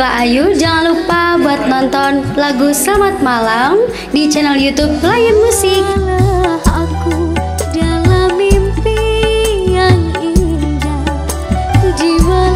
Kak Ayu jangan lupa buat nonton lagu Selamat Malam di channel YouTube Layan Musik. Aku dalam mimpi yang indah jiwa